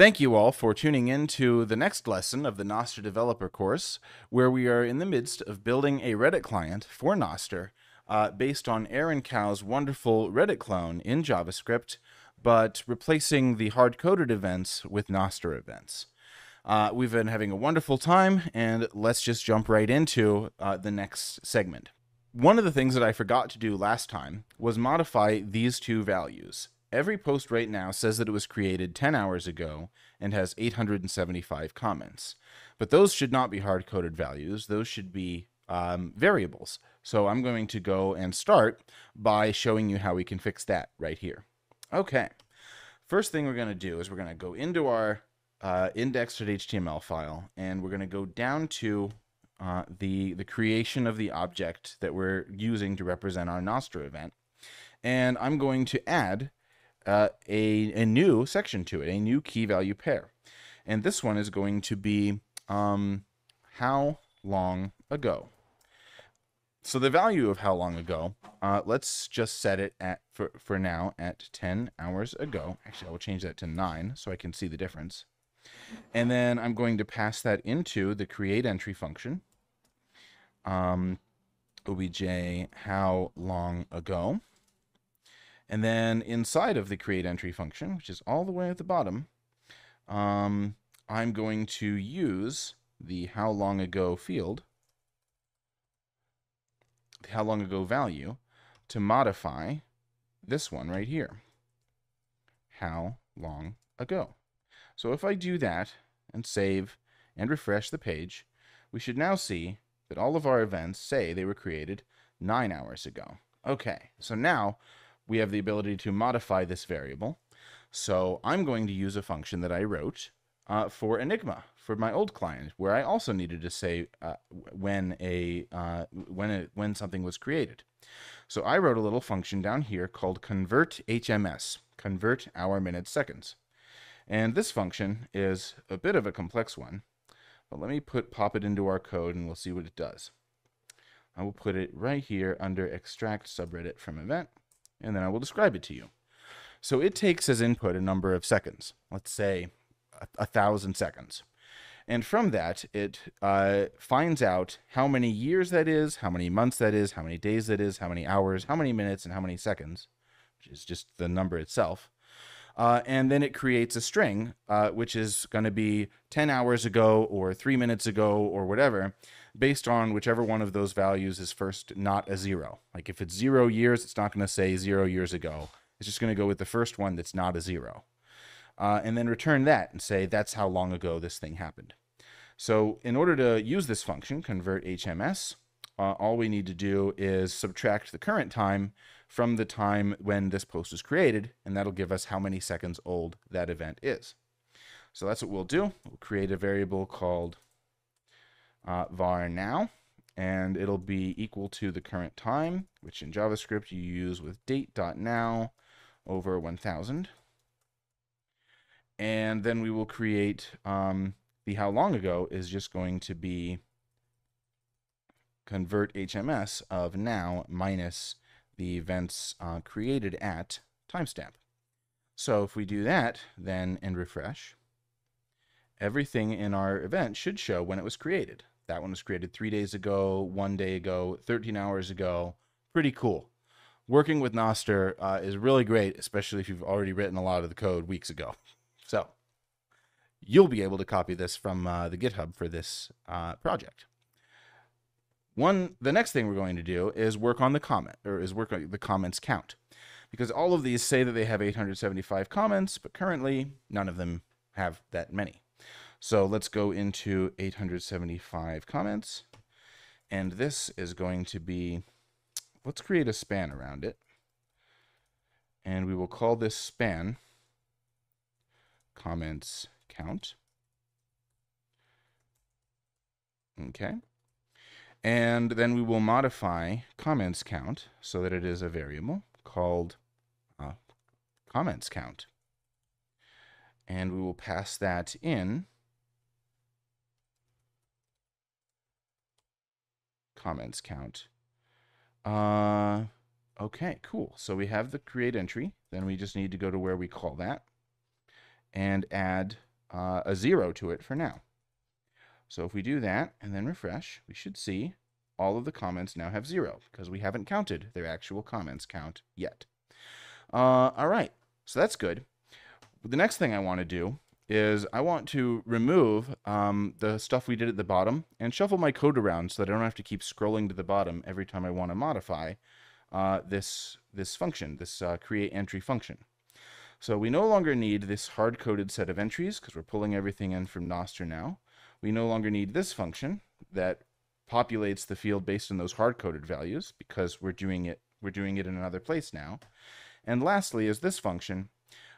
Thank you all for tuning in to the next lesson of the Nostr Developer course, where we are in the midst of building a Reddit client for Nostr uh, based on Aaron Cow's wonderful Reddit clone in JavaScript, but replacing the hard-coded events with Nostr events. Uh, we've been having a wonderful time, and let's just jump right into uh, the next segment. One of the things that I forgot to do last time was modify these two values, Every post right now says that it was created 10 hours ago and has 875 comments. But those should not be hard coded values, those should be um, variables. So I'm going to go and start by showing you how we can fix that right here. Okay, first thing we're going to do is we're going to go into our uh, index.html file and we're going to go down to uh, the, the creation of the object that we're using to represent our Nostr event. And I'm going to add uh, a, a new section to it, a new key value pair. And this one is going to be um, how long ago. So the value of how long ago, uh, let's just set it at for, for now at 10 hours ago. Actually, I will change that to 9 so I can see the difference. And then I'm going to pass that into the create entry function. Um, obj how long ago. And then inside of the create entry function, which is all the way at the bottom, um, I'm going to use the how long ago field, the how long ago value, to modify this one right here. How long ago. So if I do that and save and refresh the page, we should now see that all of our events say they were created nine hours ago. Okay, so now we have the ability to modify this variable. So I'm going to use a function that I wrote uh, for Enigma for my old client, where I also needed to say uh, when a uh, when a, when something was created. So I wrote a little function down here called convert HMS, convert hour minute seconds, and this function is a bit of a complex one. But let me put pop it into our code, and we'll see what it does. I will put it right here under extract subreddit from event and then I will describe it to you. So it takes as input a number of seconds, let's say a, a thousand seconds. And from that, it uh, finds out how many years that is, how many months that is, how many days that is, how many hours, how many minutes, and how many seconds, which is just the number itself. Uh, and then it creates a string, uh, which is going to be 10 hours ago or three minutes ago or whatever based on whichever one of those values is first not a zero. Like if it's zero years, it's not going to say zero years ago. It's just going to go with the first one that's not a zero. Uh, and then return that and say that's how long ago this thing happened. So in order to use this function, convert HMS, uh, all we need to do is subtract the current time from the time when this post was created, and that'll give us how many seconds old that event is. So that's what we'll do. We'll create a variable called uh, var now, and it'll be equal to the current time, which in JavaScript you use with date.now over 1000. And then we will create um, the how long ago is just going to be convert HMS of now minus the events uh, created at timestamp. So if we do that, then and refresh, everything in our event should show when it was created. That one was created three days ago, one day ago, 13 hours ago. Pretty cool. Working with Nostr uh, is really great, especially if you've already written a lot of the code weeks ago. So you'll be able to copy this from uh, the GitHub for this uh, project. One, the next thing we're going to do is work on the comment, or is work on the comments count, because all of these say that they have 875 comments, but currently none of them have that many. So let's go into 875 comments. And this is going to be, let's create a span around it. And we will call this span comments count. Okay. And then we will modify comments count so that it is a variable called uh, comments count. And we will pass that in comments count. Uh, okay, cool. So we have the create entry. Then we just need to go to where we call that and add uh, a zero to it for now. So if we do that and then refresh, we should see all of the comments now have zero because we haven't counted their actual comments count yet. Uh, all right, so that's good. The next thing I want to do is I want to remove um, the stuff we did at the bottom and shuffle my code around so that I don't have to keep scrolling to the bottom every time I want to modify uh, this, this function, this uh, create entry function. So we no longer need this hard-coded set of entries because we're pulling everything in from Nostr now. We no longer need this function that populates the field based on those hard-coded values because we're doing it we're doing it in another place now. And lastly is this function,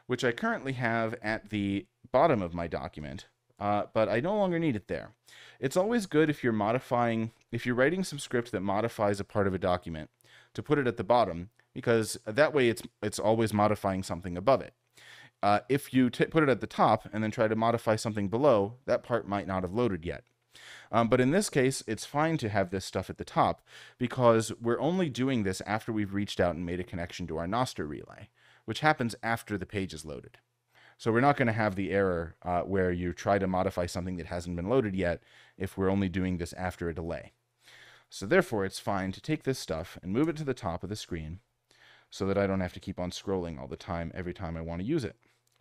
which I currently have at the bottom of my document, uh, but I no longer need it there. It's always good if you're modifying, if you're writing some script that modifies a part of a document, to put it at the bottom, because that way it's it's always modifying something above it. Uh, if you put it at the top and then try to modify something below, that part might not have loaded yet. Um, but in this case, it's fine to have this stuff at the top because we're only doing this after we've reached out and made a connection to our Nostr relay, which happens after the page is loaded. So we're not going to have the error uh, where you try to modify something that hasn't been loaded yet if we're only doing this after a delay. So therefore, it's fine to take this stuff and move it to the top of the screen so that I don't have to keep on scrolling all the time every time I want to use it.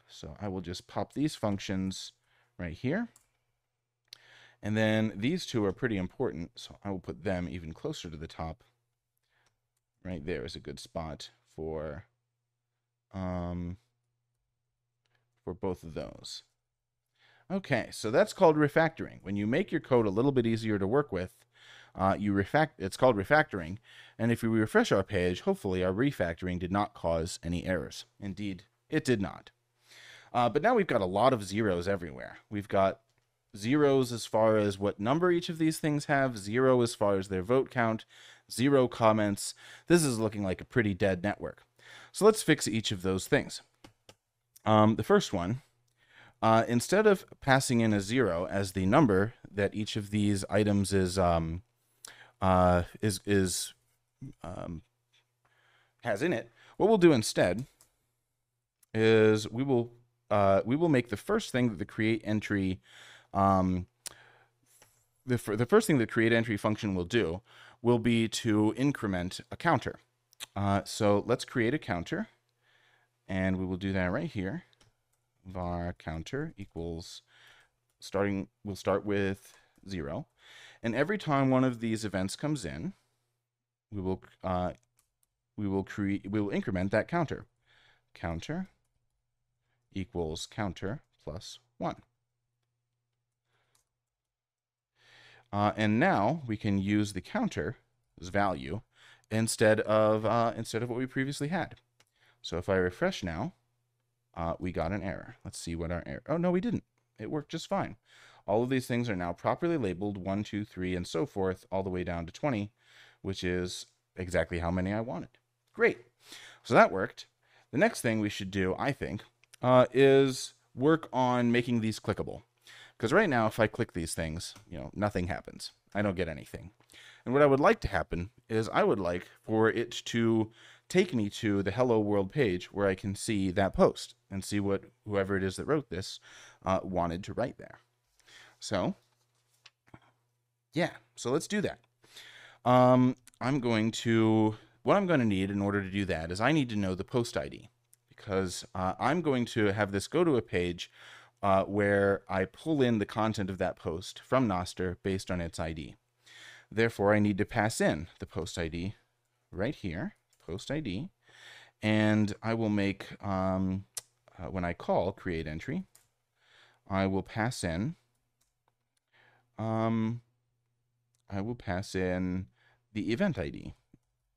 So I will just pop these functions right here. And then these two are pretty important, so I will put them even closer to the top. Right there is a good spot for um, for both of those. Okay, so that's called refactoring. When you make your code a little bit easier to work with, uh, you refact. It's called refactoring, and if we refresh our page, hopefully our refactoring did not cause any errors. Indeed, it did not. Uh, but now we've got a lot of zeros everywhere. We've got zeros as far as what number each of these things have, zero as far as their vote count, zero comments. This is looking like a pretty dead network. So let's fix each of those things. Um, the first one, uh, instead of passing in a zero as the number that each of these items is um, uh, is is um, has in it, what we'll do instead is we will uh, we will make the first thing that the create entry, um, the, the first thing the create entry function will do will be to increment a counter. Uh, so let's create a counter and we will do that right here. var counter equals starting, we'll start with zero. And every time one of these events comes in, we will, uh, we will create, we will increment that counter. Counter equals counter plus 1. Uh, and now we can use the counter's value instead of uh, instead of what we previously had. So if I refresh now, uh, we got an error. Let's see what our error. Oh no, we didn't. It worked just fine. All of these things are now properly labeled one, two, three, and so forth, all the way down to 20, which is exactly how many I wanted. Great. So that worked. The next thing we should do, I think, uh, is work on making these clickable. Because right now, if I click these things, you know, nothing happens. I don't get anything. And what I would like to happen is I would like for it to take me to the Hello World page where I can see that post and see what whoever it is that wrote this uh, wanted to write there. So, yeah, so let's do that. Um, I'm going to, what I'm going to need in order to do that is I need to know the post ID because uh, I'm going to have this go to a page uh, where I pull in the content of that post from Nostr based on its ID. Therefore, I need to pass in the post ID right here, post ID, and I will make, um, uh, when I call create entry, I will pass in, um, I will pass in the event ID,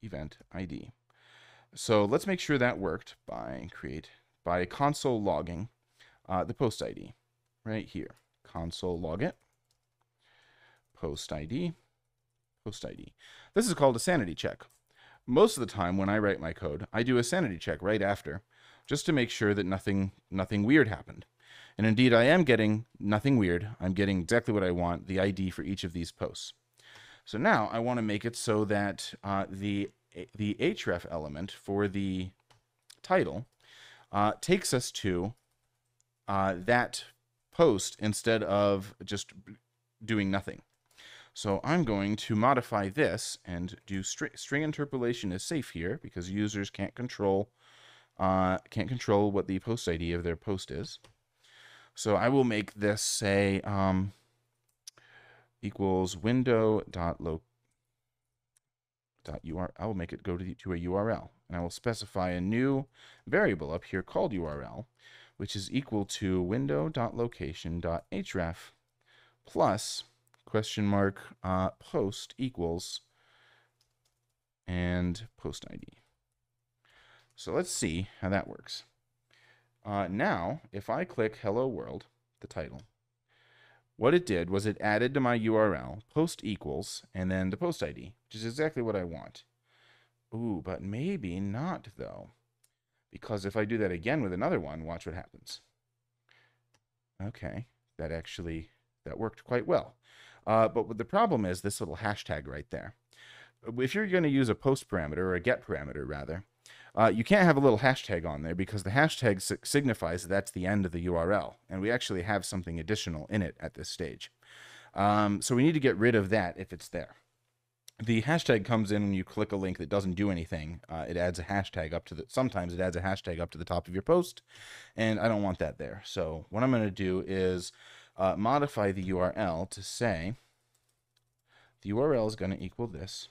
event ID. So let's make sure that worked by create by console logging uh, the post ID right here. Console log it, post ID, post ID. This is called a sanity check. Most of the time when I write my code, I do a sanity check right after just to make sure that nothing nothing weird happened. And indeed, I am getting nothing weird. I'm getting exactly what I want, the ID for each of these posts. So now I want to make it so that uh, the the href element for the title uh, takes us to uh, that post instead of just doing nothing. So I'm going to modify this and do string, string interpolation is safe here because users can't control uh, can't control what the post ID of their post is. So I will make this say um, equals window dot loc dot URL. I will make it go to, the, to a URL and I will specify a new variable up here called URL, which is equal to window dot location dot href plus question mark uh, post equals and post ID. So let's see how that works. Uh, now, if I click Hello World, the title, what it did was it added to my URL post equals and then the post ID, which is exactly what I want. Ooh, but maybe not though. Because if I do that again with another one, watch what happens. Okay, that actually, that worked quite well. Uh, but the problem is this little hashtag right there. If you're going to use a post parameter or a get parameter rather, uh, you can't have a little hashtag on there because the hashtag signifies that that's the end of the URL, and we actually have something additional in it at this stage. Um, so we need to get rid of that if it's there. The hashtag comes in when you click a link that doesn't do anything. Uh, it adds a hashtag up to the. Sometimes it adds a hashtag up to the top of your post, and I don't want that there. So what I'm going to do is uh, modify the URL to say the URL is going to equal this,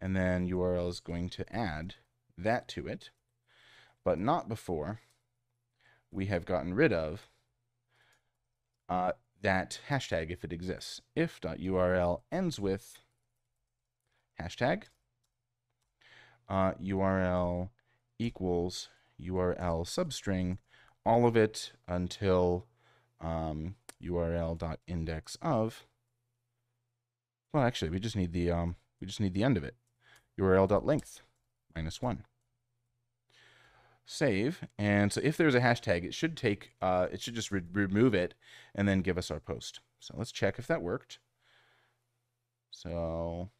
and then URL is going to add that to it, but not before we have gotten rid of uh, that hashtag if it exists. if.url ends with hashtag, uh, URL equals URL substring, all of it until um, url.index of. Well, actually, we just need the um, we just need the end of it. url.length minus one. Save, and so if there's a hashtag, it should take uh, it should just re remove it and then give us our post. So let's check if that worked. So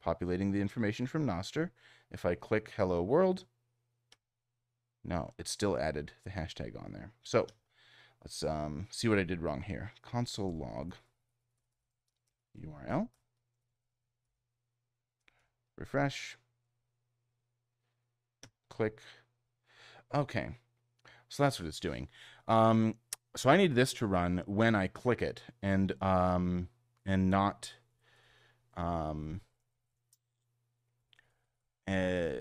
populating the information from Nostr. If I click hello world, no, it still added the hashtag on there. So Let's um, see what I did wrong here. Console log URL. Refresh. Click. Okay. So that's what it's doing. Um, so I need this to run when I click it and um, and not um, uh,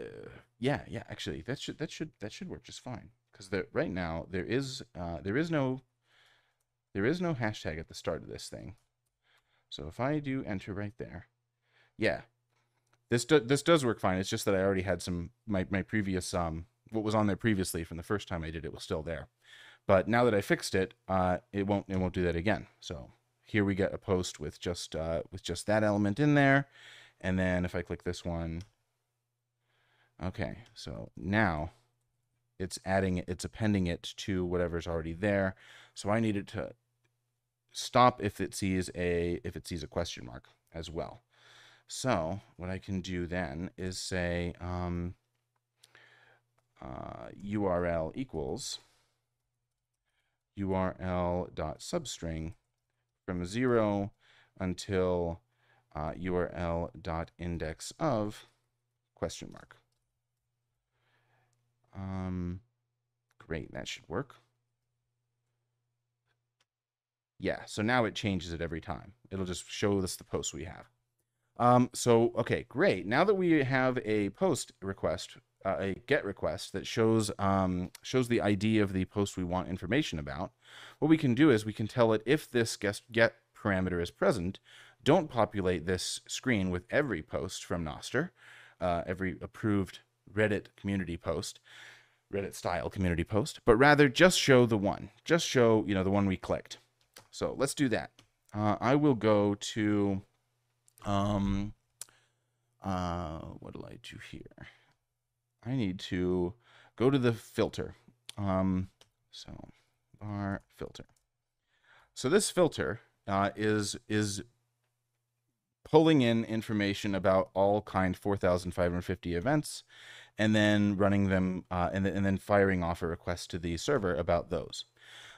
yeah, yeah, actually that should that should that should work just fine because right now there is uh, there is no there is no hashtag at the start of this thing. So if I do enter right there, yeah, this do, this does work fine. It's just that I already had some my my previous um what was on there previously from the first time I did it was still there, but now that I fixed it, uh, it won't it won't do that again. So here we get a post with just uh, with just that element in there, and then if I click this one, okay, so now it's adding it's appending it to whatever's already there. So I need it to stop if it sees a if it sees a question mark as well. So what I can do then is say um, uh, URL equals URL dot substring from zero until uh, URL dot index of question mark. Um, great, that should work. Yeah, so now it changes it every time. It'll just show us the post we have. Um, so, okay, great. Now that we have a post request, uh, a GET request that shows um, shows the ID of the post we want information about, what we can do is we can tell it if this guest GET parameter is present, don't populate this screen with every post from Nostr, uh, every approved Reddit community post, Reddit style community post, but rather just show the one, just show, you know, the one we clicked. So let's do that. Uh, I will go to, um, uh, what do I do here? I need to go to the filter. Um, so var filter. So this filter uh, is is pulling in information about all kind 4,550 events and then running them uh, and, th- and then firing off a request to the server about those.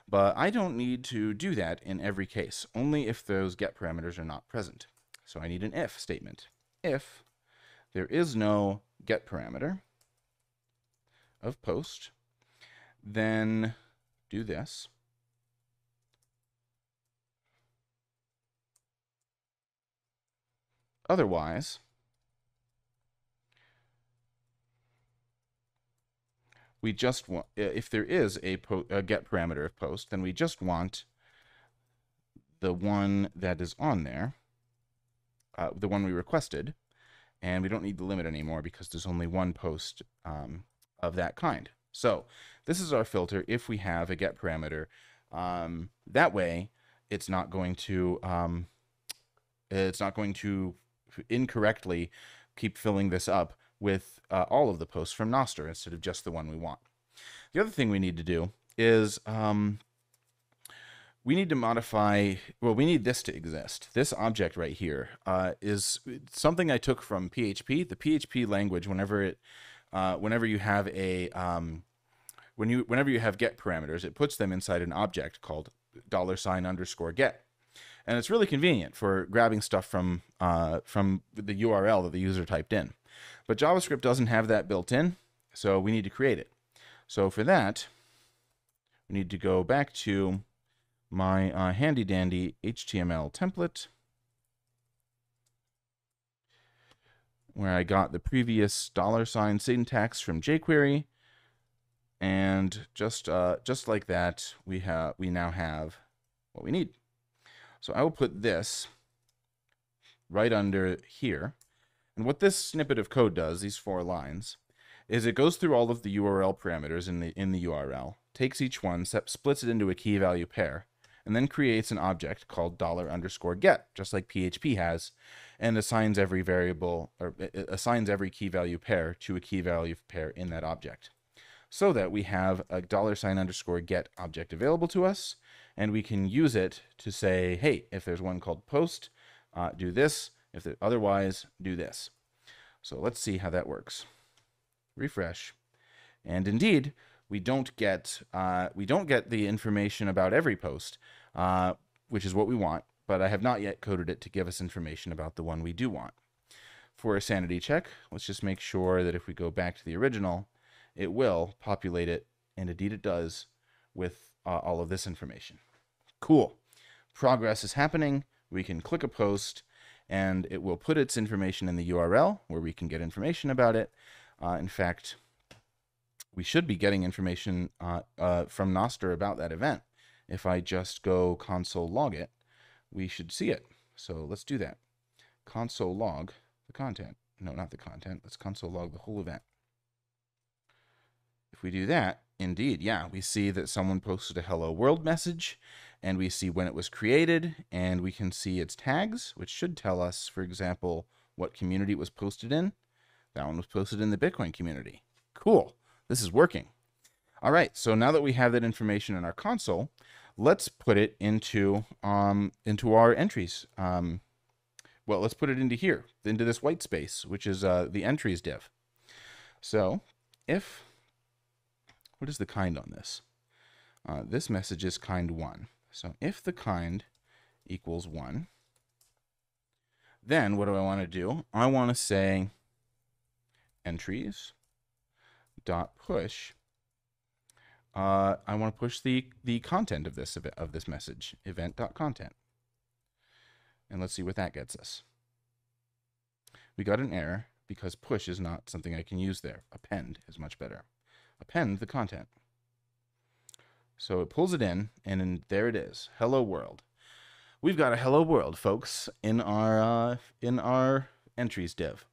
But I don't need to do that in every case, only if those get parameters are not present. So I need an if statement. If there is no get parameter of post, then do this. Otherwise, we just want, if there is a, a, get parameter of post, then we just want the one that is on there, uh, the one we requested, and we don't need the limit anymore because there's only one post um, of that kind. So this is our filter if we have a get parameter. Um, that way, it's not going to um, it's not going to incorrectly keep filling this up with uh, all of the posts from Nostr instead of just the one we want. The other thing we need to do is um, we need to modify, well, we need this to exist. This object right here uh, is something I took from PHP. The PHP language, whenever it, uh, whenever you have a, um, when you, whenever you have get parameters, it puts them inside an object called dollar sign underscore get and it's really convenient for grabbing stuff from uh, from the URL that the user typed in. But JavaScript doesn't have that built in, so we need to create it. So for that, we need to go back to my uh, handy dandy HTML template where I got the previous dollar sign syntax from jQuery. And just uh, just like that, we have we now have what we need. So I will put this right under here. And what this snippet of code does, these four lines, is it goes through all of the URL parameters in the in the URL, takes each one, splits it into a key value pair, and then creates an object called dollar underscore get, just like PHP has, and assigns every variable or uh, uh, assigns every key value pair to a key value pair in that object. So that we have a dollar sign underscore get object available to us, and we can use it to say, hey, if there's one called post, uh, do this. If there, otherwise, do this. So let's see how that works. Refresh, and indeed, we don't get uh, we don't get the information about every post, uh, which is what we want. But I have not yet coded it to give us information about the one we do want. For a sanity check, let's just make sure that if we go back to the original, it will populate it, and indeed it does, with uh, all of this information. Cool. Progress is happening. We can click a post and it will put its information in the URL where we can get information about it. Uh, in fact, we should be getting information uh, uh, from Nostr about that event. If I just go console log it, we should see it. So let's do that. Console log the content. No, not the content. Let's console log the whole event. If we do that, indeed, yeah, we see that someone posted a hello world message and we see when it was created and we can see its tags, which should tell us, for example, what community it was posted in. That one was posted in the Bitcoin community. Cool. This is working. All right. So now that we have that information in our console, let's put it into um, into our entries. Um, well, let's put it into here, into this white space, which is uh, the entries div. So if, what is the kind on this? Uh, this message is kind one. So if the kind equals 1, then what do I want to do? I want to say entries dot push. Uh, I want to push the the content of this of this message event dot content, and let's see what that gets us. We got an error because push is not something I can use there. Append is much better. Append the content. So it pulls it in, and there it is. Hello world. We've got a hello world, folks, in our uh, in our entries div.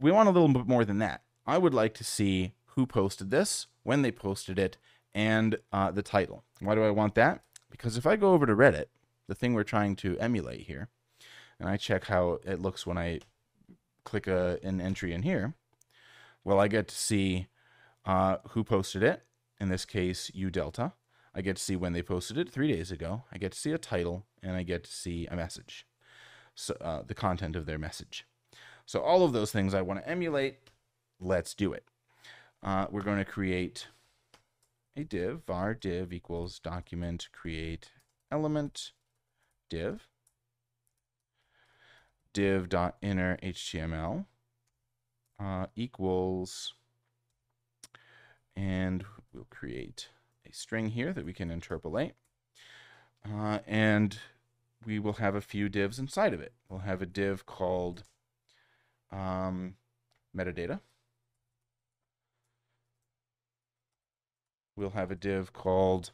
We want a little bit more than that. I would like to see who posted this, when they posted it, and uh, the title. Why do I want that? Because if I go over to Reddit, the thing we're trying to emulate here, and I check how it looks when I click a, an entry in here, well, I get to see uh, who posted it, in this case, U Delta. I get to see when they posted it three days ago. I get to see a title and I get to see a message, so uh, the content of their message. So all of those things I want to emulate. Let's do it. Uh, we're going to create a div var div equals document create element div div dot inner html uh, equals and we'll create a string here that we can interpolate uh, and we will have a few divs inside of it. We'll have a div called um, metadata. We'll have a div called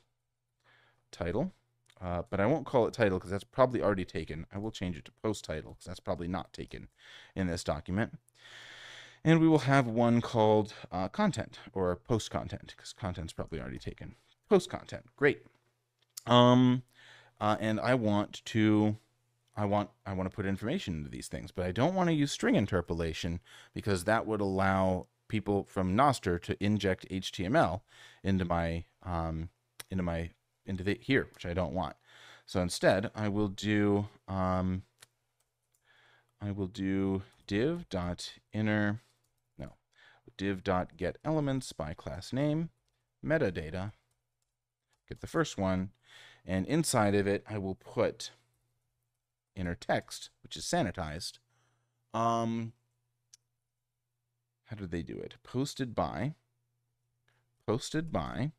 title, uh, but I won't call it title because that's probably already taken. I will change it to post title because that's probably not taken in this document. And we will have one called uh, content or post content because content's probably already taken. Post content, great. Um, uh, and I want to I want I want to put information into these things, but I don't want to use string interpolation because that would allow people from Nostr to inject HTML into my um, into my into the here, which I don't want. So instead, I will do um, I will do div dot inner div dot get elements by class name metadata. Get the first one, and inside of it, I will put inner text, which is sanitized. Um, how did they do it? Posted by, posted by,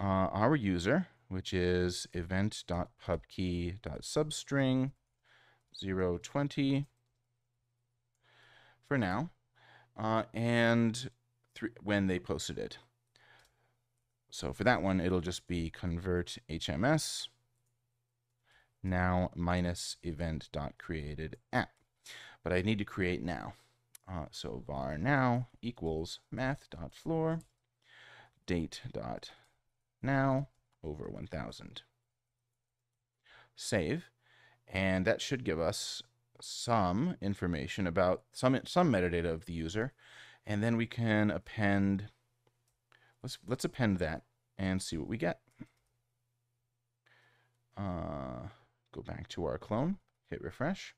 uh, our user, which is event.pubkey.substring 020 for now uh, and th- when they posted it. So for that one, it'll just be convert HMS now minus event dot created at. But I need to create now. Uh, so var now equals math dot floor date dot now over 1000. Save. And that should give us some information about some some metadata of the user, and then we can append. Let's let's append that and see what we get. Uh, go back to our clone, hit refresh,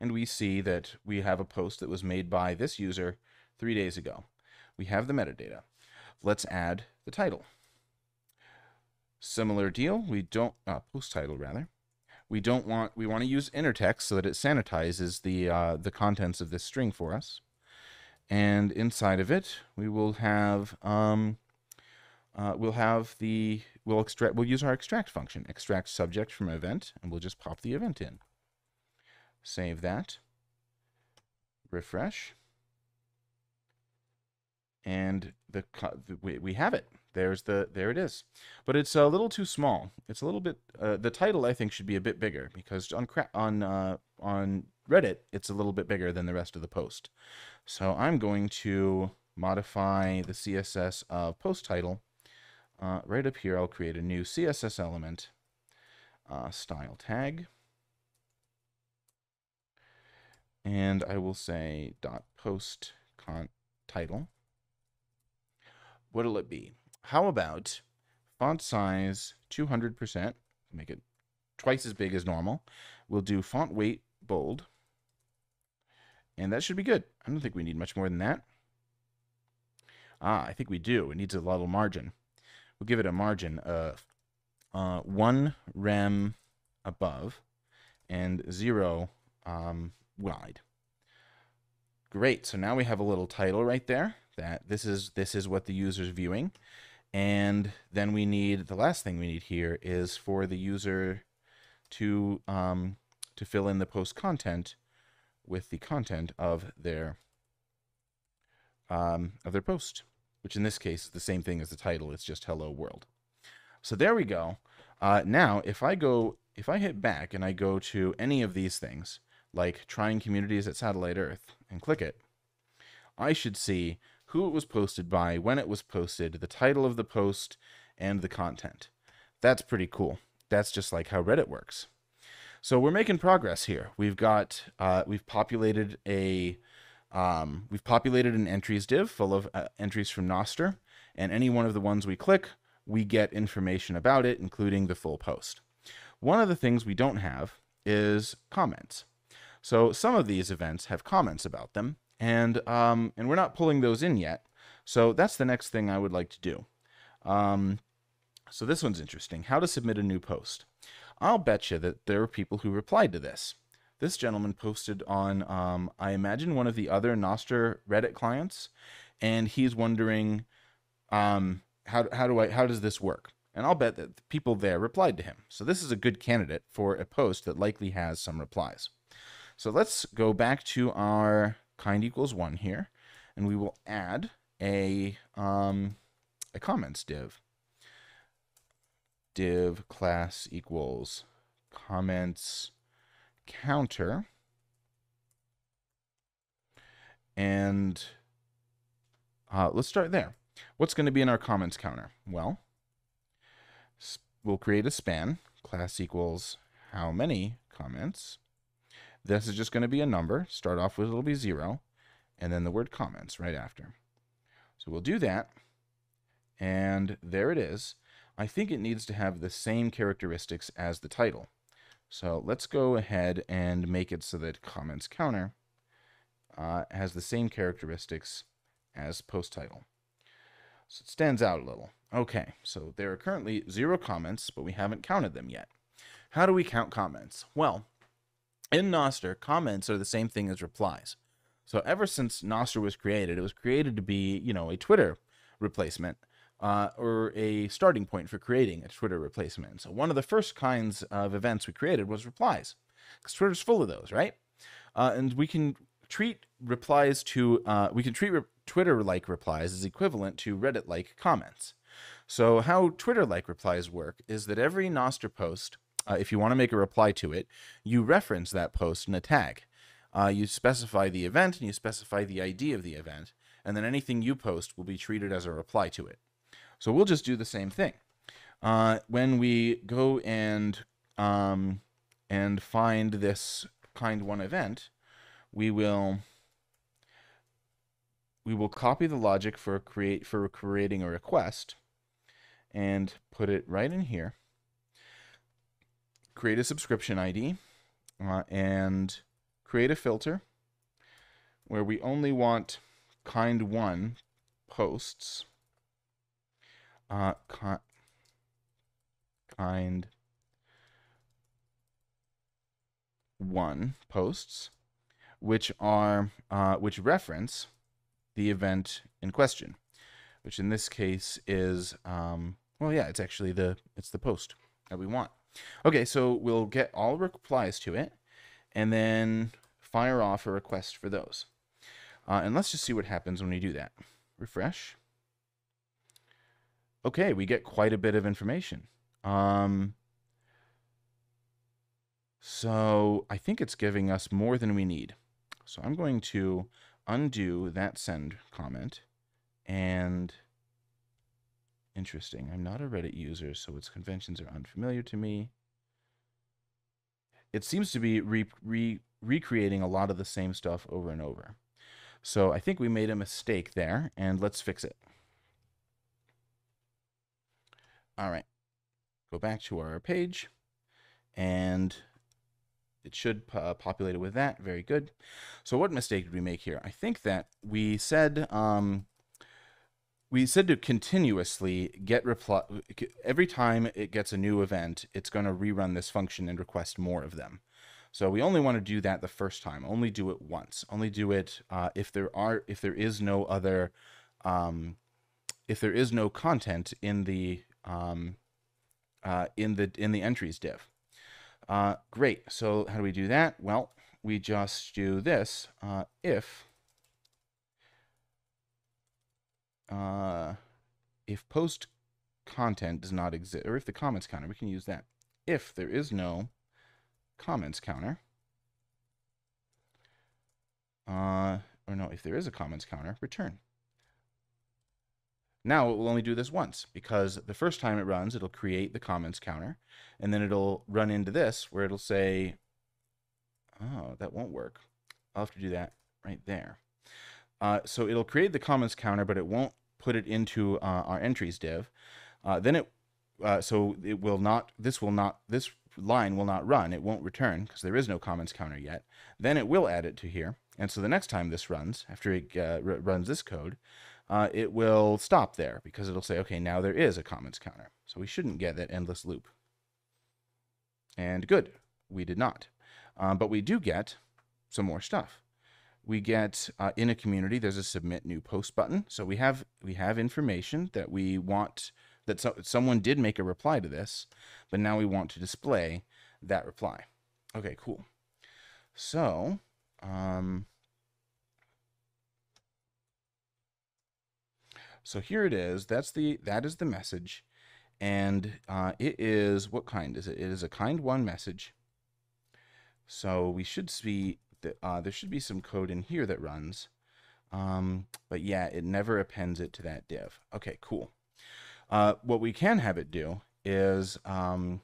and we see that we have a post that was made by this user three days ago. We have the metadata. Let's add the title. Similar deal. We don't uh, post title rather we don't want we want to use inner text so that it sanitizes the uh, the contents of this string for us. And inside of it, we will have um, uh, we'll have the we'll extract we'll use our extract function extract subject from event and we'll just pop the event in. Save that. Refresh. And the we, we have it there's the there it is. But it's a little too small. It's a little bit uh, the title i think should be a bit bigger because on on uh, on reddit it's a little bit bigger than the rest of the post. So i'm going to modify the css of post title uh, right up here. I'll create a new css element uh, style tag. And i will say dot post con title. What'll it be how about font size 200%, make it twice as big as normal. We'll do font weight bold. And that should be good. I don't think we need much more than that. Ah, I think we do. It needs a little margin. We'll give it a margin of uh, one rem above and zero um, wide. Great. So now we have a little title right there that this is this is what the user's viewing. And then we need, the last thing we need here is for the user to, um, to fill in the post content with the content of their, um, of their post, which in this case is the same thing as the title. It's just hello world. So there we go. Uh, now, if I go, if I hit back and I go to any of these things, like trying communities at Satellite Earth, and click it, I should see who it was posted by, when it was posted, the title of the post, and the content. That's pretty cool. That's just like how Reddit works. So we're making progress here. We've got uh, we've populated a um, we've populated an entries div full of uh, entries from Nostr, and any one of the ones we click, we get information about it, including the full post. One of the things we don't have is comments. So some of these events have comments about them, and um, and we're not pulling those in yet. So that's the next thing I would like to do. Um, so this one's interesting. How to submit a new post. I'll bet you that there are people who replied to this. This gentleman posted on, um, I imagine, one of the other Nostr Reddit clients, and he's wondering, um, how, how do I how does this work? And I'll bet that the people there replied to him. So this is a good candidate for a post that likely has some replies. So let's go back to our kind equals one here, and we will add a um, a comments div. Div class equals comments counter. And uh, let's start there. What's going to be in our comments counter? Well, we'll create a span. Class equals how many comments. This is just going to be a number. Start off with it'll be zero, and then the word comments right after. So we'll do that, and there it is. I think it needs to have the same characteristics as the title. So let's go ahead and make it so that comments counter uh, has the same characteristics as post title. So it stands out a little. Okay, so there are currently zero comments, but we haven't counted them yet. How do we count comments? Well, in Nostr, comments are the same thing as replies. So ever since Nostr was created, it was created to be, you know, a Twitter replacement uh, or a starting point for creating a Twitter replacement. So one of the first kinds of events we created was replies, because Twitter's full of those, right? Uh, and we can treat replies to uh, we can treat re Twitter-like replies as equivalent to Reddit-like comments. So how Twitter-like replies work is that every Nostr post, uh, if you want to make a reply to it, you reference that post in a tag. Uh, you specify the event and you specify the ID of the event, and then anything you post will be treated as a reply to it. So we'll just do the same thing. Uh, when we go and um, and find this kind one event, we will we will copy the logic for create for creating a request and put it right in here. Create a subscription ID uh, and create a filter where we only want kind one posts uh, kind one posts, which are uh, which reference the event in question, which in this case is um, well, yeah, it's actually the it's the post that we want. Okay, so we'll get all replies to it, and then fire off a request for those. Uh, and let's just see what happens when we do that. Refresh okay, we get quite a bit of information. Um, so I think it's giving us more than we need. So I'm going to undo that send comment and interesting. I'm not a Reddit user, so its conventions are unfamiliar to me. It seems to be re re recreating a lot of the same stuff over and over. So I think we made a mistake there, and let's fix it. All right, go back to our page and it should uh, populate it with that. Very good. So what mistake did we make here? I think that we said um, we said to continuously get reply every time it gets a new event, it's going to rerun this function and request more of them. So we only want to do that the first time. Only do it once. Only do it uh, if there are if there is no other um, if there is no content in the um, uh, in the in the entries div. Uh, great. So how do we do that? Well, we just do this uh, if uh, if post content does not exist, or if the comments counter, we can use that. If there is no comments counter, uh, or no, if there is a comments counter, return. Now it will only do this once because the first time it runs, it'll create the comments counter and then it'll run into this where it'll say, oh, that won't work. I'll have to do that right there. Uh, so it'll create the comments counter, but it won't put it into uh, our entries div. Uh, then it, uh, so it will not, this will not, this line will not run. It won't return because there is no comments counter yet. Then it will add it to here. And so the next time this runs, after it uh, runs this code, uh, it will stop there because it'll say, okay, now there is a comments counter. So we shouldn't get that endless loop. And good, we did not. Um, but we do get some more stuff. We get uh, in a community, there's a submit new post button. So we have we have information that we want that so, someone did make a reply to this, but now we want to display that reply. Okay, cool. So, um, so here it is. That's the that is the message, and uh, it is what kind is it? It is a kind one message. So we should see that uh, there should be some code in here that runs. Um, but yeah, it never appends it to that div. Okay, cool. Uh, what we can have it do is um,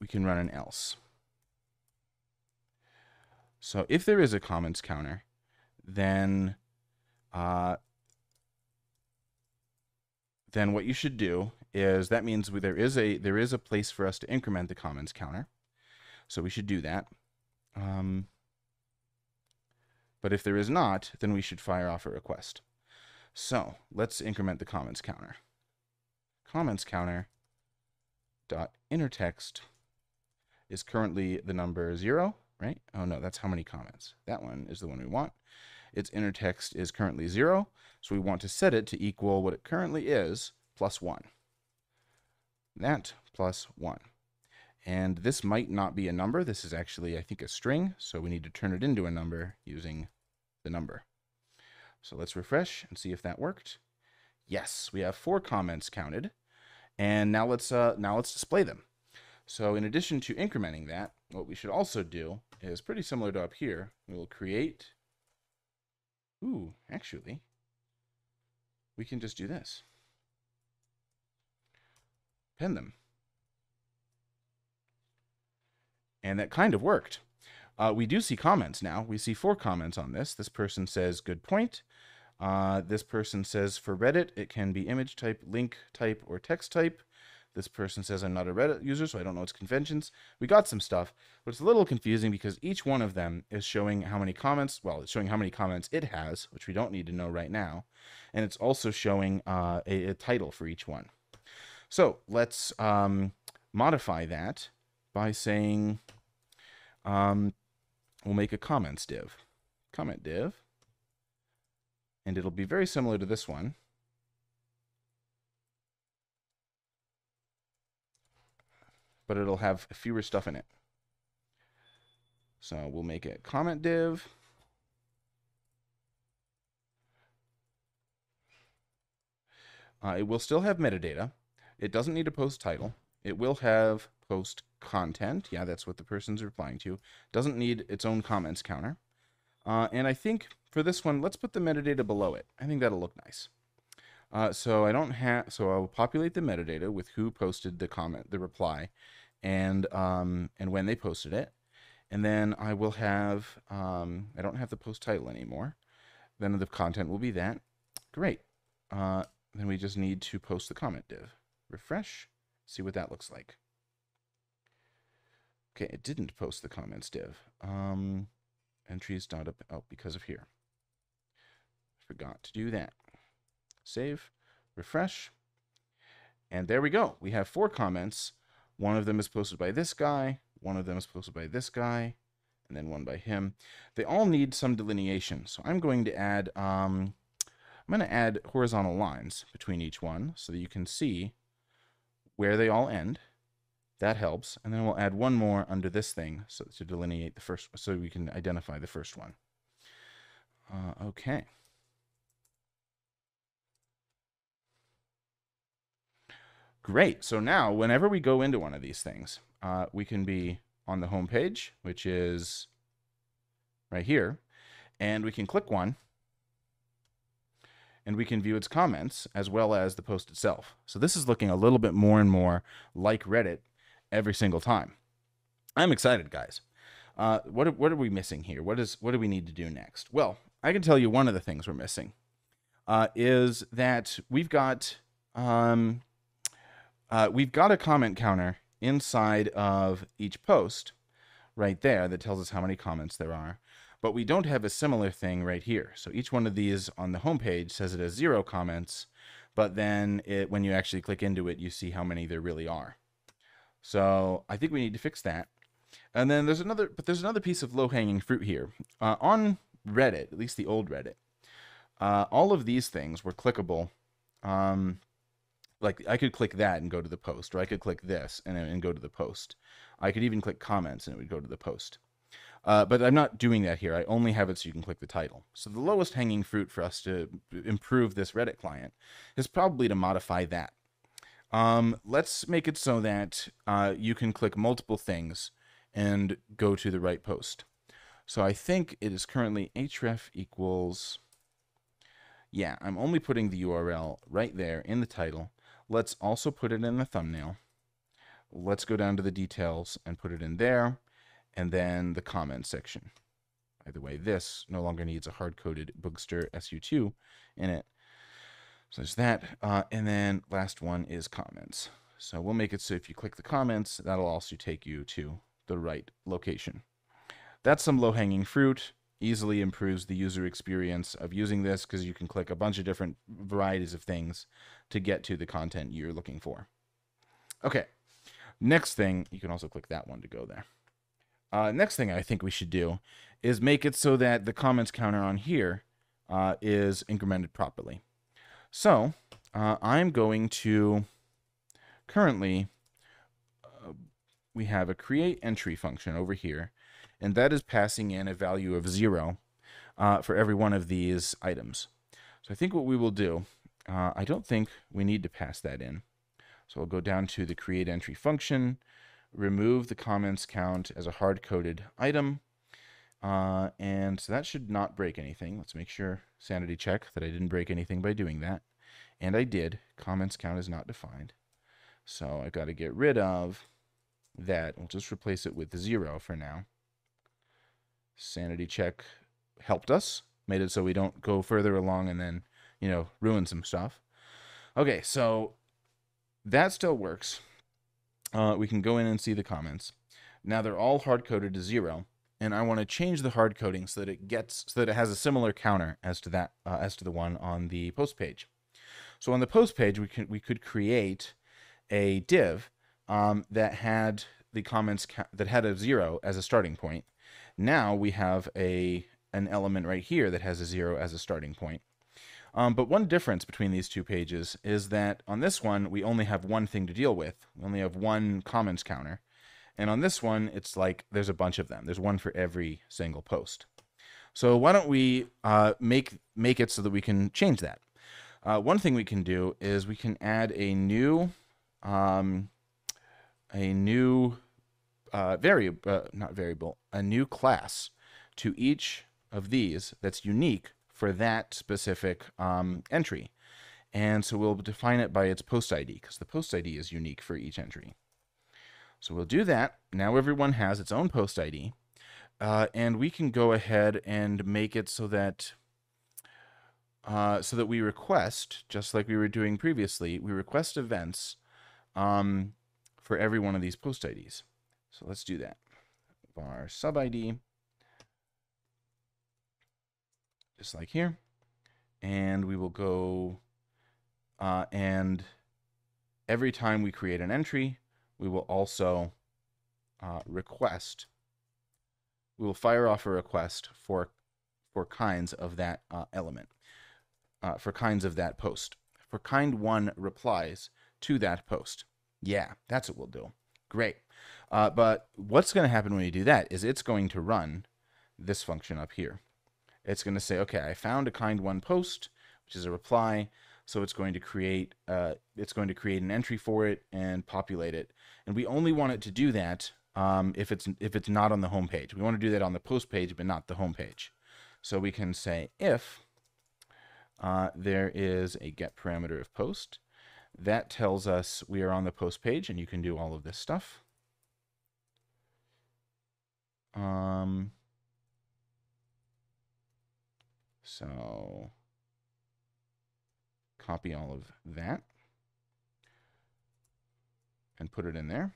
we can run an else. So if there is a comments counter, then uh, then what you should do is that means there is a there is a place for us to increment the comments counter. So we should do that. Um, but if there is not, then we should fire off a request. So let's increment the comments counter. Comments counter dot inner text is currently the number zero, right? Oh no, that's how many comments. That one is the one we want. Its inner text is currently zero, so we want to set it to equal what it currently is plus one. That plus one. And this might not be a number. This is actually, I think, a string, so we need to turn it into a number using the number. So let's refresh and see if that worked. Yes, we have four comments counted. And now let's uh, now let's display them. So in addition to incrementing that, what we should also do is pretty similar to up here. We will create. Ooh, actually, we can just do this. Pin them. And that kind of worked. Uh, we do see comments now. We see four comments on this. This person says, good point. Uh, this person says, for Reddit, it can be image type, link type, or text type. This person says, I'm not a Reddit user, so I don't know its conventions. We got some stuff, but it's a little confusing because each one of them is showing how many comments. Well, it's showing how many comments it has, which we don't need to know right now. And it's also showing uh, a, a, title for each one. So let's um, modify that by saying um, we'll make a comments div. Comment div. And it'll be very similar to this one. But it'll have fewer stuff in it. So we'll make it comment div. Uh, it will still have metadata. It doesn't need a post title. It will have post content. Yeah, that's what the person's replying to. Doesn't need its own comments counter. Uh, and I think for this one, let's put the metadata below it. I think that'll look nice. Uh, so I don't have, so I'll populate the metadata with who posted the comment, the reply, and um, and when they posted it, and then I will have, um, I don't have the post title anymore. Then the content will be that. Great. Uh, then we just need to post the comment div. Refresh, see what that looks like. Okay, it didn't post the comments div. Um, entries not up oh, because of here. Forgot to do that. Save, refresh, and there we go. We have four comments. One of them is posted by this guy, one of them is posted by this guy, and then one by him. They all need some delineation, so I'm going to add um, I'm going to add horizontal lines between each one so that you can see where they all end. That helps. And then we'll add one more under this thing so to delineate the first, so we can identify the first one. Uh, okay. Great. So now, whenever we go into one of these things, uh, we can be on the home page, which is right here, and we can click one, and we can view its comments as well as the post itself. So this is looking a little bit more and more like Reddit every single time. I'm excited, guys. Uh, what, what are we missing here? What is what do we need to do next? Well, I can tell you one of the things we're missing uh, is that we've got um, uh, we've got a comment counter inside of each post right there that tells us how many comments there are. But we don't have a similar thing right here. So each one of these on the homepage says it has zero comments, but then it, when you actually click into it, you see how many there really are. So I think we need to fix that. And then there's another, but there's another piece of low-hanging fruit here. Uh, on Reddit, at least the old Reddit, uh, all of these things were clickable. Um, like I could click that and go to the post, or I could click this and, and go to the post. I could even click comments and it would go to the post. Uh, but I'm not doing that here. I only have it so you can click the title. So the lowest hanging fruit for us to improve this Reddit client is probably to modify that. Um, let's make it so that uh, you can click multiple things and go to the right post. So I think it is currently href equals, yeah, I'm only putting the URL right there in the title. Let's also put it in the thumbnail. Let's go down to the details and put it in there and then the comment section. By the way, this no longer needs a hard-coded Bookster SU2 in it. So there's that. Uh, and then last one is comments. So we'll make it so if you click the comments, that'll also take you to the right location. That's some low-hanging fruit. Easily improves the user experience of using this because you can click a bunch of different varieties of things to get to the content you're looking for. Okay, next thing, you can also click that one to go there. Uh, next thing I think we should do is make it so that the comments counter on here uh, is incremented properly. So uh, I'm going to currently, uh, we have a create entry function over here, and that is passing in a value of zero uh, for every one of these items. So I think what we will do, uh, I don't think we need to pass that in. So I'll go down to the create entry function, remove the comments count as a hard-coded item. Uh, and so that should not break anything. Let's make sure, sanity check, that I didn't break anything by doing that. And I did. Comments count is not defined. So I've got to get rid of that. We'll just replace it with zero for now. Sanity check helped us. Made it so we don't go further along and then, you know, ruin some stuff. Okay, so that still works uh, we can go in and see the comments. Now they're all hard coded to zero, and I want to change the hard coding so that it gets so that it has a similar counter as to that uh, as to the one on the post page. So on the post page, we can we could create a div um, that had the comments that had a zero as a starting point. Now we have a an element right here that has a zero as a starting point. Um, but one difference between these two pages is that on this one, we only have one thing to deal with. We only have one comments counter. And on this one, it's like there's a bunch of them. There's one for every single post. So why don't we uh, make, make it so that we can change that? Uh, one thing we can do is we can add a new, um, a new uh, variable, uh, not variable, a new class to each of these that's unique for that specific um, entry. And so we'll define it by its post ID because the post ID is unique for each entry. So we'll do that. Now everyone has its own post ID. Uh, and we can go ahead and make it so that uh, so that we request, just like we were doing previously, we request events um, for every one of these post IDs. So let's do that. Var sub ID just like here. And we will go uh, and every time we create an entry, we will also uh, request, we will fire off a request for, for kinds of that uh, element, uh, for kinds of that post. For kind one replies to that post. Yeah, that's what we'll do. Great. Uh, but what's going to happen when you do that is it's going to run this function up here it's going to say, okay, I found a kind one post, which is a reply. So it's going to create uh, it's going to create an entry for it and populate it. And we only want it to do that um, if it's if it's not on the home page. We want to do that on the post page, but not the home page. So we can say if uh, there is a get parameter of post. That tells us we are on the post page, and you can do all of this stuff. Um, so copy all of that. and put it in there.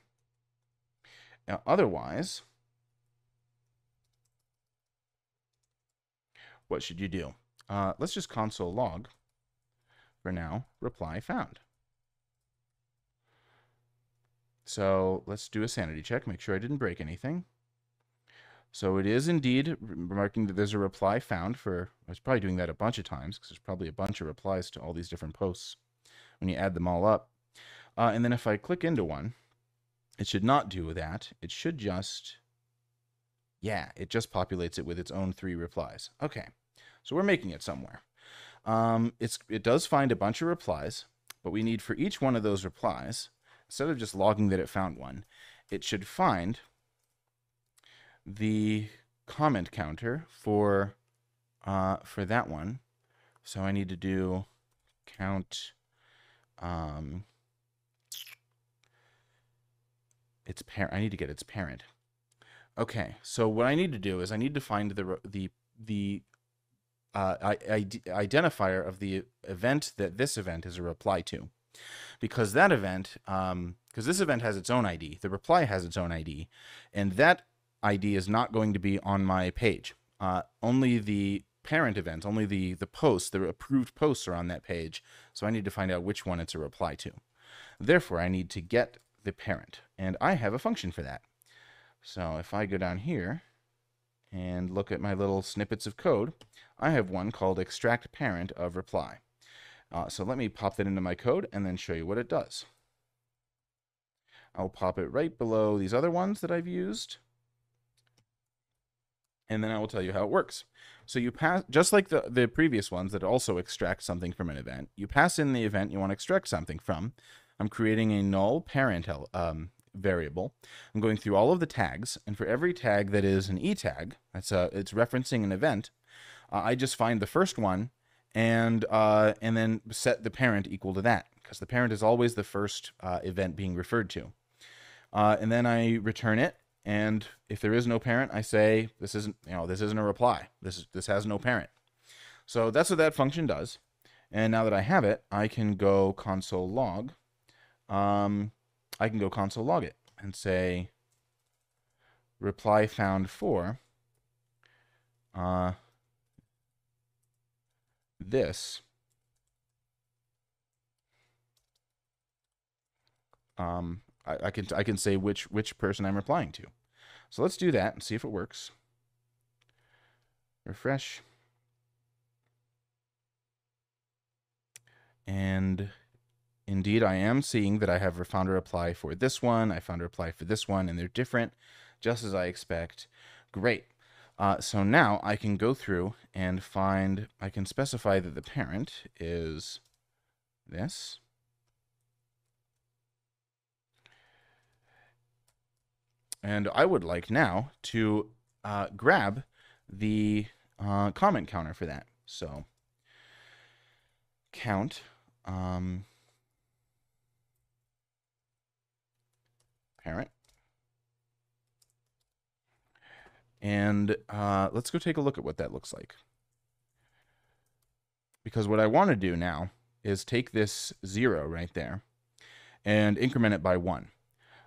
Now, otherwise, what should you do? Uh, let's just console log for now, reply found. So let's do a sanity check, make sure I didn't break anything. So it is indeed remarking that there's a reply found for, I was probably doing that a bunch of times because there's probably a bunch of replies to all these different posts when you add them all up. Uh, and then if I click into one, it should not do that. It should just, yeah, it just populates it with its own three replies. Okay, so we're making it somewhere. Um, it's, it does find a bunch of replies, but we need for each one of those replies, instead of just logging that it found one, it should find the comment counter for uh, for that one. So I need to do count um, its parent. I need to get its parent. Okay, so what I need to do is I need to find the the the uh, I, I, identifier of the event that this event is a reply to, because that event, um because um, this event has its own ID, the reply has its own ID, and that ID is not going to be on my page. Uh, only the parent event, only the, the posts, the approved posts are on that page. So I need to find out which one it's a reply to. Therefore, I need to get the parent. And I have a function for that. So if I go down here and look at my little snippets of code, I have one called extract parent of reply. Uh, so let me pop that into my code and then show you what it does. I'll pop it right below these other ones that I've used and then I will tell you how it works. So you pass, just like the, the previous ones that also extract something from an event, you pass in the event you want to extract something from. I'm creating a null parent um, variable. I'm going through all of the tags, and for every tag that is an e tag, that's a, it's referencing an event, uh, I just find the first one and uh, and then set the parent equal to that because the parent is always the first uh, event being referred to. Uh, and then I return it, and if there is no parent, I say this isn't, you know, this isn't a reply. This is, this has no parent. So that's what that function does. And now that I have it, I can go console log. Um, I can go console log it and say reply found for uh, this um, I, I can I can say which which person I'm replying to. So let's do that and see if it works. Refresh. And indeed, I am seeing that I have found a reply for this one. I found a reply for this one, and they're different, just as I expect. Great. Uh, so now I can go through and find, I can specify that the parent is this. And I would like now to uh, grab the uh, comment counter for that. So count um, parent. And uh, let's go take a look at what that looks like. Because what I want to do now is take this zero right there and increment it by one.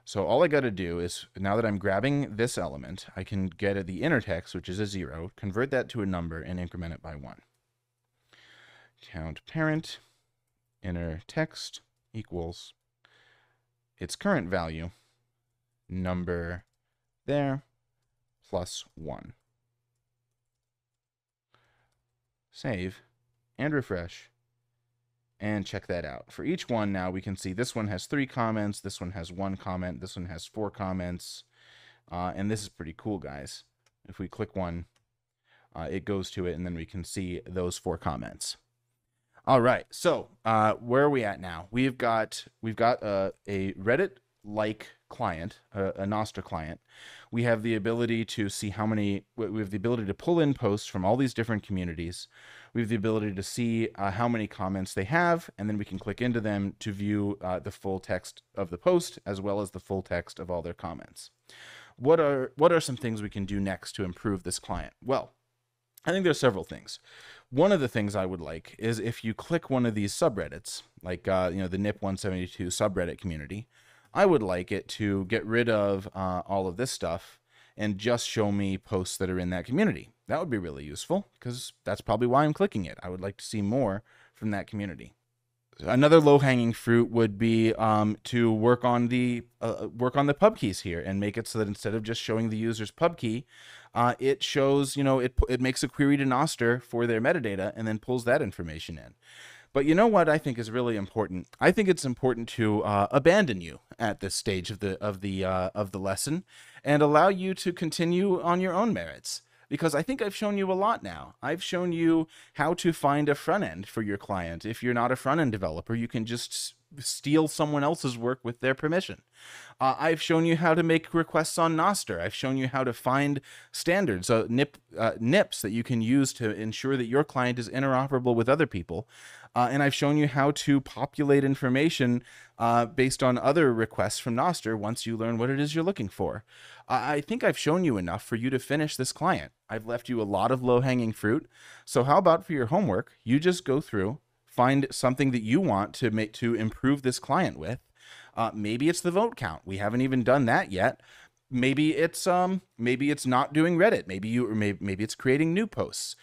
So all I got to do is, now that I'm grabbing this element, I can get at the inner text, which is a zero, convert that to a number, and increment it by one. Count parent, inner text equals its current value, number there, plus one. Save and refresh and check that out. For each one now, we can see this one has three comments, this one has one comment, this one has four comments, uh, and this is pretty cool, guys. If we click one, uh, it goes to it, and then we can see those four comments. All right, so uh, where are we at now? We've got we've got uh, a Reddit-like client, a, a Nostr client. We have the ability to see how many. We have the ability to pull in posts from all these different communities. We have the ability to see uh, how many comments they have, and then we can click into them to view uh, the full text of the post as well as the full text of all their comments. What are what are some things we can do next to improve this client? Well, I think there's several things. One of the things I would like is if you click one of these subreddits, like uh, you know the NIP 172 subreddit community, I would like it to get rid of uh, all of this stuff and just show me posts that are in that community. That would be really useful because that's probably why I'm clicking it. I would like to see more from that community. Another low-hanging fruit would be um, to work on the uh, work on the pub keys here and make it so that instead of just showing the user's pub key, uh, it shows you know it it makes a query to Nostr for their metadata and then pulls that information in. But you know what I think is really important? I think it's important to uh, abandon you at this stage of the of the uh, of the lesson and allow you to continue on your own merits because I think I've shown you a lot now. I've shown you how to find a front end for your client. If you're not a front end developer, you can just steal someone else's work with their permission. Uh, I've shown you how to make requests on Nostr. I've shown you how to find standards, uh, NIP, uh, NIPs that you can use to ensure that your client is interoperable with other people. Uh, and I've shown you how to populate information uh, based on other requests from Nostr once you learn what it is you're looking for. I think I've shown you enough for you to finish this client. I've left you a lot of low hanging fruit. So how about for your homework, you just go through, find something that you want to make to improve this client with. Uh, maybe it's the vote count. We haven't even done that yet. Maybe it's um maybe it's not doing Reddit. Maybe you or maybe maybe it's creating new posts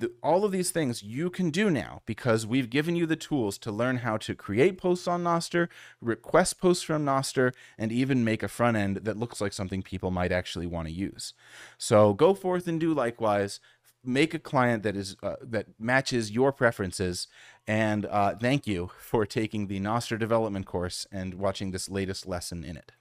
the, all of these things you can do now because we've given you the tools to learn how to create posts on Nostr, request posts from Nostr, and even make a front end that looks like something people might actually want to use. So go forth and do likewise. Make a client that is uh, that matches your preferences, and uh, thank you for taking the Nostr development course and watching this latest lesson in it.